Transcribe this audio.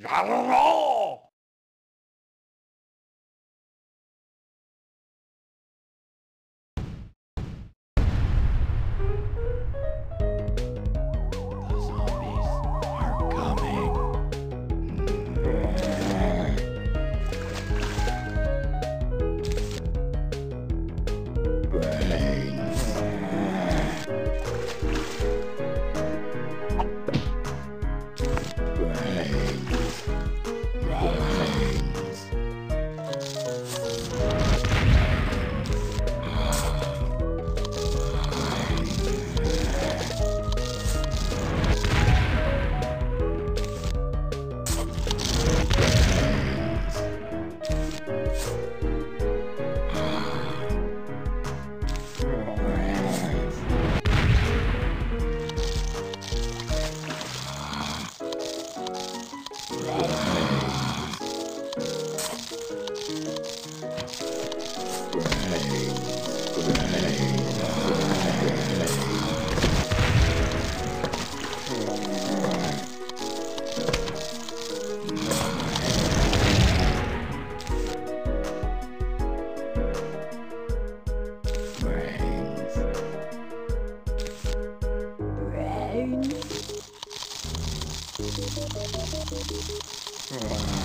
Rá Uh.